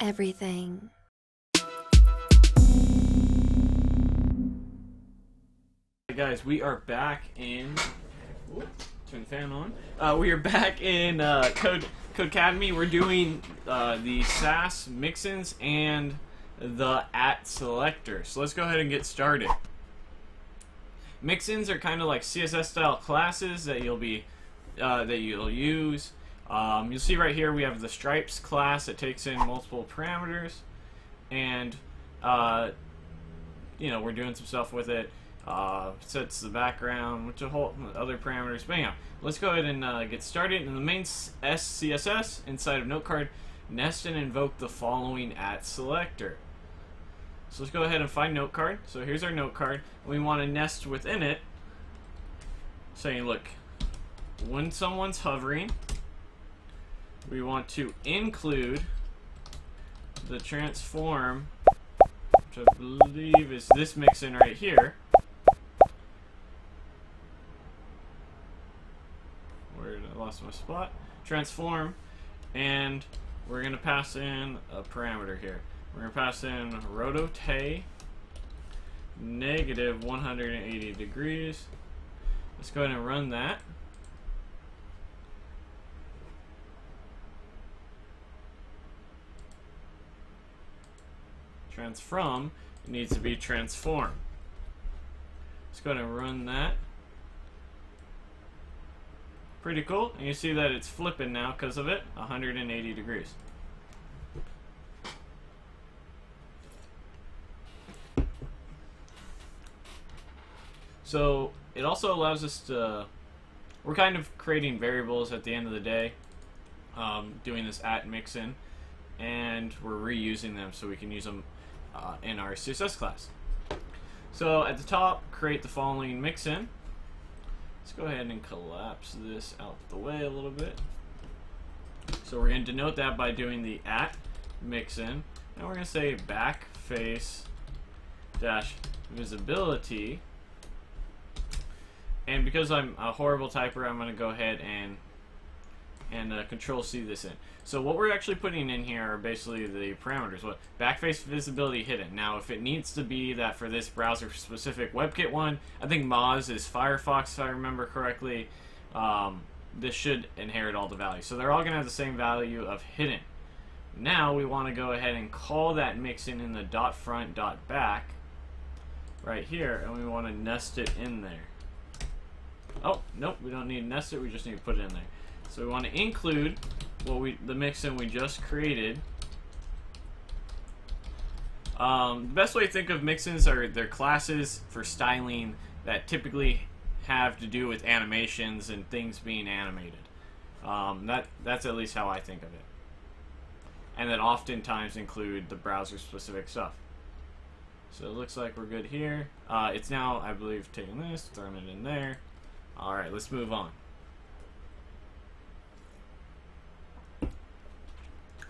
everything. Hey guys, we are back in. Turn the fan on. Uh, we are back in uh, Code Codecademy. We're doing uh, the Sass mixins and the at selector. So let's go ahead and get started. Mixins are kind of like CSS style classes that you'll be uh, that you'll use. Um, you'll see right here we have the stripes class that takes in multiple parameters, and uh, you know we're doing some stuff with it. Uh, sets the background, which a whole other parameters. But anyhow, let's go ahead and uh, get started. In the main SCSS inside of NoteCard, nest and invoke the following at selector. So let's go ahead and find NoteCard. So here's our note NoteCard. We want to nest within it, saying, look, when someone's hovering, we want to include the transform, which I believe is this mixin right here. Where I lost my spot. Transform, and we're going to pass in a parameter here. We're going to pass in rotate negative 180 degrees. Let's go ahead and run that. Transform it needs to be transform. Let's go and run that. Pretty cool. And you see that it's flipping now because of it, 180 degrees. So it also allows us to, we're kind of creating variables at the end of the day, um, doing this at mixin, and we're reusing them so we can use them uh, in our CSS class. So at the top, create the following mixin. Let's go ahead and collapse this out the way a little bit. So we're going to denote that by doing the at mixin. And we're going to say back face dash visibility. And because I'm a horrible typer, I'm going to go ahead and and uh, control C this in. So what we're actually putting in here are basically the parameters. What backface visibility hidden. Now if it needs to be that for this browser specific WebKit one, I think Moz is Firefox if I remember correctly. Um, this should inherit all the values. So they're all going to have the same value of hidden. Now we want to go ahead and call that mixin in the dot front dot back right here and we want to nest it in there. Oh, nope, we don't need nest it, we just need to put it in there. So we want to include what we the mixin we just created. Um, the best way to think of mixins are their classes for styling that typically have to do with animations and things being animated. Um, that that's at least how I think of it, and that oftentimes include the browser-specific stuff. So it looks like we're good here. Uh, it's now, I believe, taking this, throwing it in there. All right, let's move on.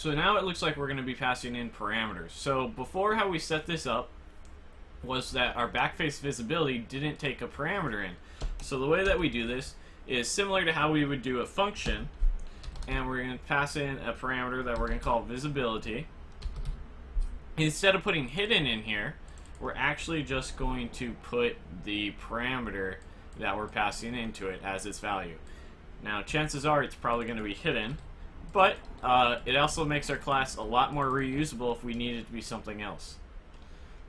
So now it looks like we're going to be passing in parameters. So before how we set this up was that our backface visibility didn't take a parameter in. So the way that we do this is similar to how we would do a function and we're going to pass in a parameter that we're going to call visibility. Instead of putting hidden in here, we're actually just going to put the parameter that we're passing into it as its value. Now chances are it's probably going to be hidden but uh, it also makes our class a lot more reusable if we need it to be something else.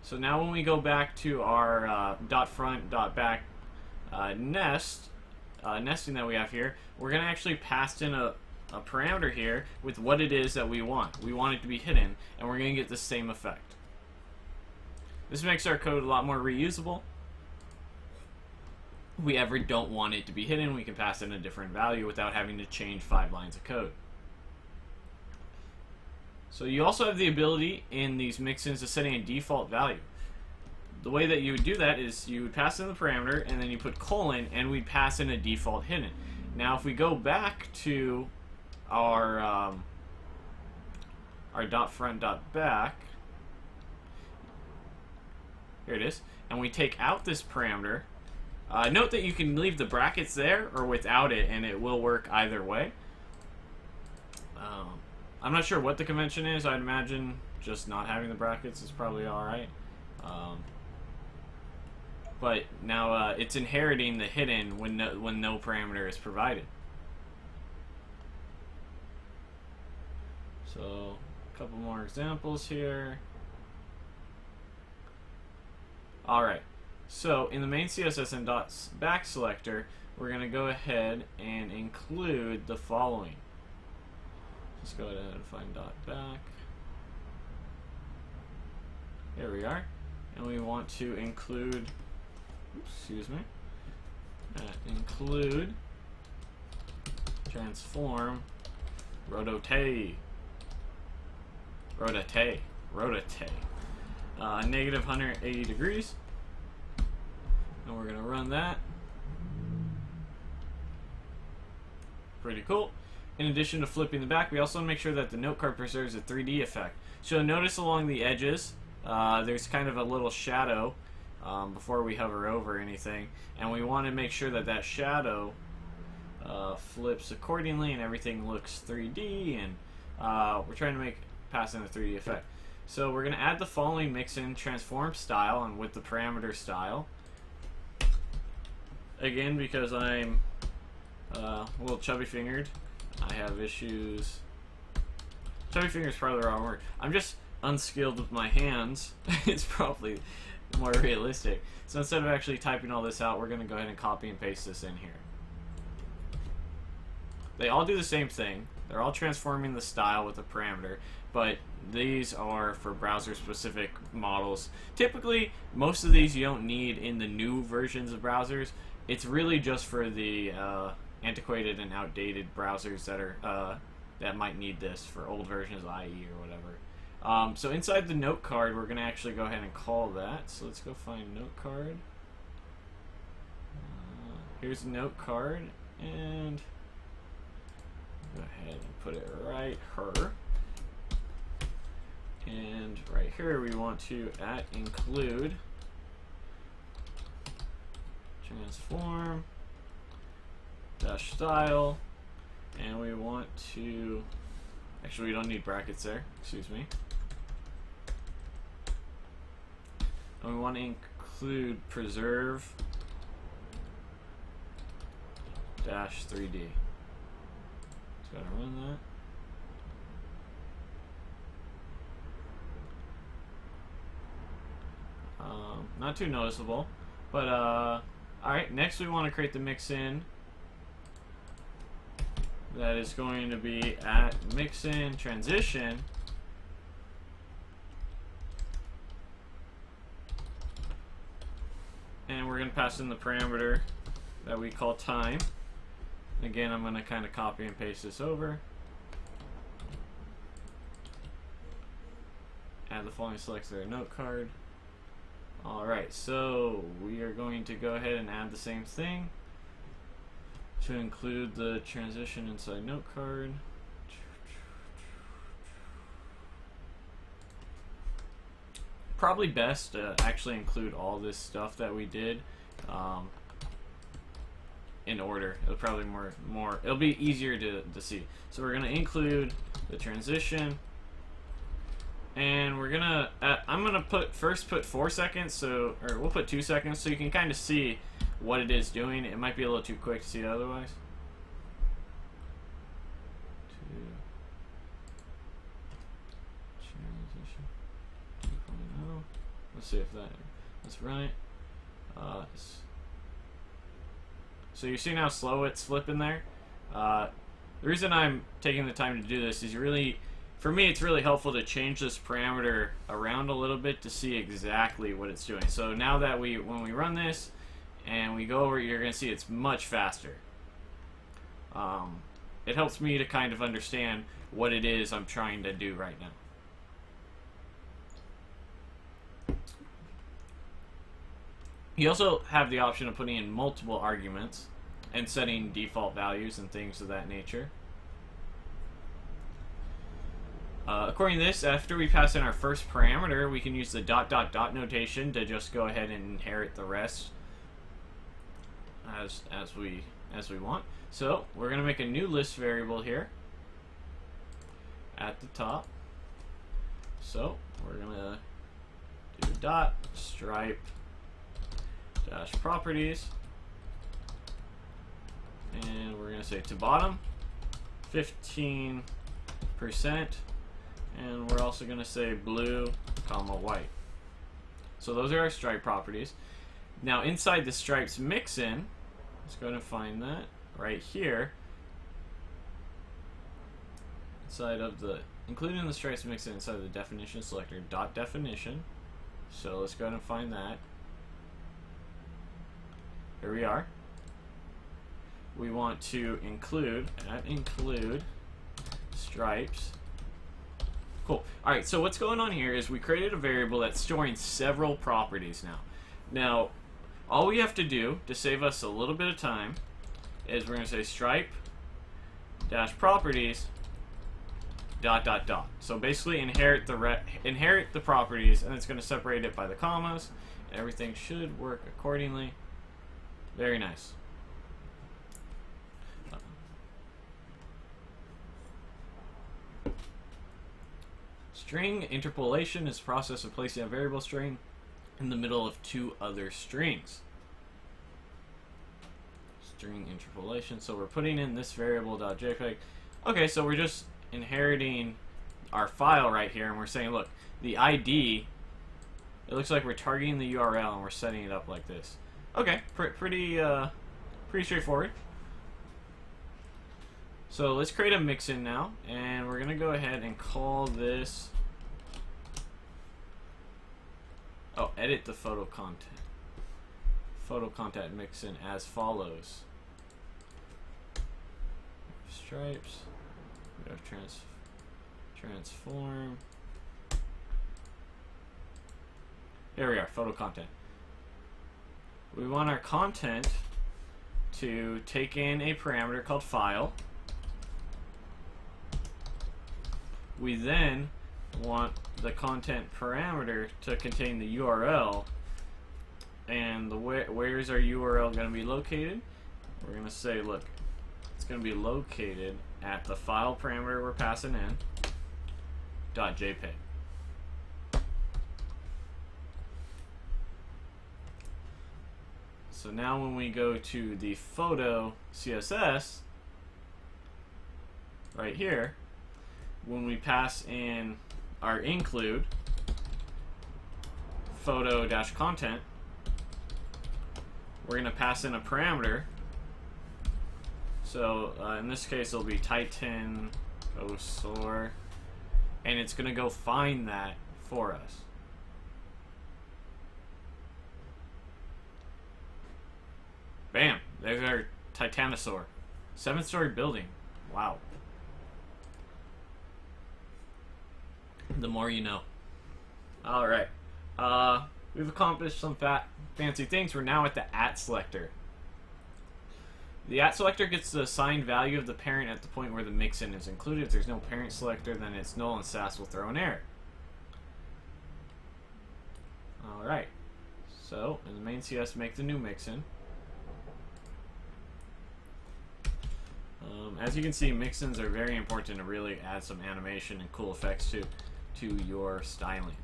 So now when we go back to our uh, dot front, dot back uh, nest, uh, nesting that we have here, we're going to actually pass in a, a parameter here with what it is that we want. We want it to be hidden, and we're going to get the same effect. This makes our code a lot more reusable. If we ever don't want it to be hidden, we can pass in a different value without having to change five lines of code. So you also have the ability in these mixins of setting a default value. The way that you would do that is you would pass in the parameter and then you put colon and we'd pass in a default hidden. Now if we go back to our um, our dot front dot back here it is and we take out this parameter uh, note that you can leave the brackets there or without it and it will work either way um, I'm not sure what the convention is. I'd imagine just not having the brackets is probably alright. Um, but now uh, it's inheriting the hidden when no, when no parameter is provided. So, a couple more examples here. Alright, so in the main CSS and dots back selector, we're going to go ahead and include the following. Let's go ahead and find dot back. There we are. And we want to include, oops, excuse me, uh, include transform rotate, rotate, rotate, uh, negative 180 degrees. And we're going to run that. Pretty cool. In addition to flipping the back, we also want to make sure that the note card preserves a 3D effect. So notice along the edges, uh, there's kind of a little shadow um, before we hover over anything. And we want to make sure that that shadow uh, flips accordingly and everything looks 3D. And uh, we're trying to make pass in a 3D effect. So we're going to add the following mix in transform style and with the parameter style. Again, because I'm uh, a little chubby fingered, I have issues. Chubby fingered is probably the wrong word. I'm just unskilled with my hands. it's probably more realistic. So instead of actually typing all this out, we're going to go ahead and copy and paste this in here. They all do the same thing. They're all transforming the style with a parameter, but these are for browser-specific models. Typically, most of these you don't need in the new versions of browsers. It's really just for the uh, antiquated and outdated browsers that are uh, that might need this for old versions of IE or whatever. Um, so inside the note card, we're going to actually go ahead and call that. So let's go find note card. Uh, here's note card, and go ahead and put it right here. And right here, we want to add include transform dash style, and we want to. Actually, we don't need brackets there. Excuse me. And we want to include preserve dash 3D. Just gotta run that. Um, not too noticeable, but uh, all right. Next, we want to create the mix-in. That is going to be at mix-in transition. and we're going to pass in the parameter that we call time. Again, I'm going to kind of copy and paste this over. Add the following selector note card. Alright, so we are going to go ahead and add the same thing to include the transition inside note card. probably best to actually include all this stuff that we did um, in order. It'll probably more more. It'll be easier to to see. So we're gonna include the transition, and we're gonna. Uh, I'm gonna put first put four seconds. So or we'll put two seconds so you can kind of see what it is doing. It might be a little too quick to see otherwise. Let's see if that that's right. Uh, so you see how slow it's flipping there? Uh, the reason I'm taking the time to do this is really, for me, it's really helpful to change this parameter around a little bit to see exactly what it's doing. So now that we, when we run this and we go over, you're going to see it's much faster. Um, it helps me to kind of understand what it is I'm trying to do right now. You also have the option of putting in multiple arguments and setting default values and things of that nature. Uh, according to this, after we pass in our first parameter, we can use the dot dot dot notation to just go ahead and inherit the rest as as we as we want. So we're going to make a new list variable here. at the top. So we're gonna do dot stripe dash properties, and we're gonna say to bottom 15 percent, and we're also gonna say blue comma white. So those are our stripe properties. Now inside the stripes mixin, let's go and find that right here. Inside of the, including the stripes mixin inside of the definition selector, dot definition. So let's go and find that. Here we are. We want to include, at include stripes Cool. All right, so what's going on here is we created a variable that's storing several properties now. Now, all we have to do to save us a little bit of time is we're going to say stripe dash properties dot dot dot. So basically inherit the inherit the properties and it's going to separate it by the commas. Everything should work accordingly. Very nice. String interpolation is a process of placing a variable string in the middle of two other strings. String interpolation. So we're putting in this variable.jpg. Okay, so we're just inheriting our file right here, and we're saying, look, the ID, it looks like we're targeting the URL, and we're setting it up like this. Okay, pr pretty, uh, pretty straightforward. So let's create a mixin now, and we're going to go ahead and call this Oh, edit the photo content. Photo content mixin as follows. Stripes. Have trans transform. Here we are, photo content. We want our content to take in a parameter called file. We then want the content parameter to contain the URL and the where, where's our URL going to be located? We're going to say look it's going to be located at the file parameter we're passing in dot .jpg so now when we go to the photo CSS right here when we pass in our include photo dash content, we're going to pass in a parameter. So uh, in this case, it'll be Titan OSOR, and it's going to go find that for us. Bam! There's our Titanosaur. Seven story building. Wow. The more you know. All right. Uh, we've accomplished some fat, fancy things. We're now at the at selector. The at selector gets the assigned value of the parent at the point where the mixin is included. If there's no parent selector, then it's null and Sass will throw an error. Alright. So, in the main CS, make the new mixin. Um, as you can see, mixins are very important to really add some animation and cool effects to to your styling.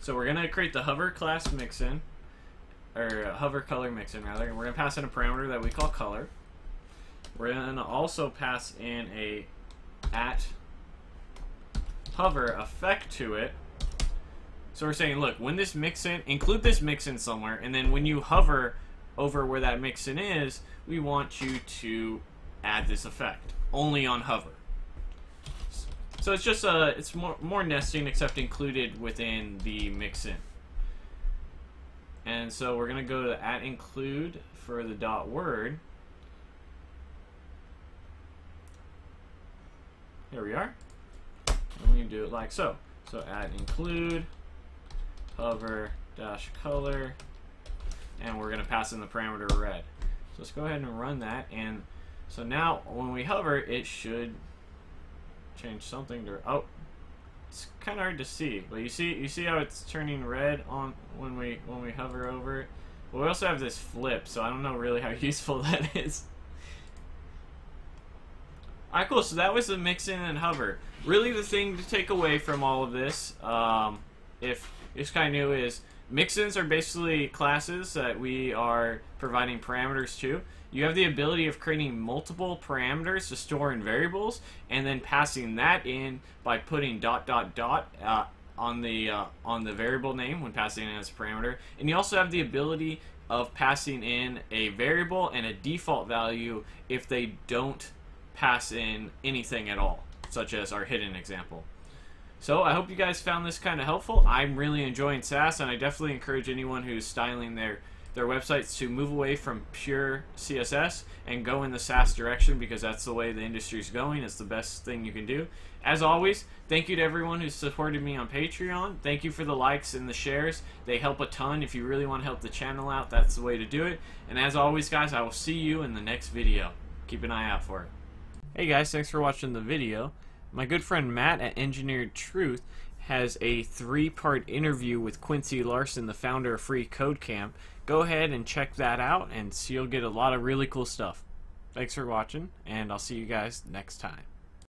So we're going to create the hover class mixin, or hover color mixin rather, and we're going to pass in a parameter that we call color. We're going to also pass in a at hover effect to it. So we're saying, look, when this mixin, include this mixin somewhere, and then when you hover over where that mixin is, we want you to add this effect, only on hover. So it's just uh, it's more more nesting except included within the mixin. And so we're gonna go to at include for the dot word. Here we are. And we can do it like so. So add include hover dash color and we're gonna pass in the parameter red. So let's go ahead and run that and so now when we hover it should change something to oh it's kind of hard to see but you see you see how it's turning red on when we when we hover over it but we also have this flip so I don't know really how useful that is Alright, cool. So that was the mixin and hover. Really, the thing to take away from all of this, um, if it's kind of new, is mixins are basically classes that we are providing parameters to. You have the ability of creating multiple parameters to store in variables, and then passing that in by putting dot dot dot uh, on the uh, on the variable name when passing in as a parameter. And you also have the ability of passing in a variable and a default value if they don't pass in anything at all, such as our hidden example. So I hope you guys found this kind of helpful. I'm really enjoying Sass, and I definitely encourage anyone who's styling their their websites to move away from pure CSS and go in the Sass direction because that's the way the industry is going. It's the best thing you can do. As always, thank you to everyone who's supported me on Patreon. Thank you for the likes and the shares. They help a ton. If you really want to help the channel out, that's the way to do it. And as always, guys, I will see you in the next video. Keep an eye out for it. Hey guys, thanks for watching the video. My good friend Matt at Engineered Truth has a three-part interview with Quincy Larson, the founder of Free Code Camp. Go ahead and check that out, and see you'll get a lot of really cool stuff. Thanks for watching, and I'll see you guys next time.